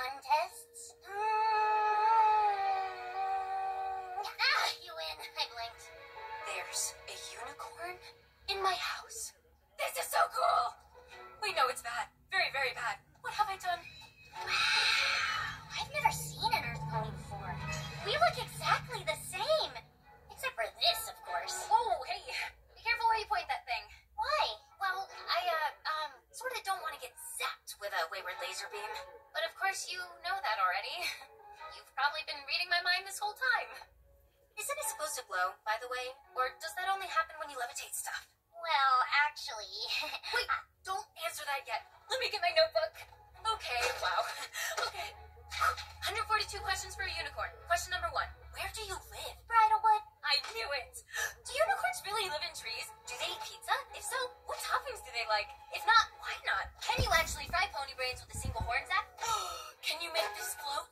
contests? Ah, you win. I blinked. There's a unicorn in my house. This is so cool! We know it's bad. Very, very bad. What have I done? With a wayward laser beam. But of course, you know that already. You've probably been reading my mind this whole time. Isn't it supposed to glow, by the way? Or does that only happen when you levitate stuff? Well, actually. Wait, don't answer that yet. Let me get my notebook. Okay, wow. Okay. 142 questions for a unicorn. Question number one Where do you live? Bridlewood. I knew it. Do unicorns really live in trees? Do they eat pizza? that? Can you make this float?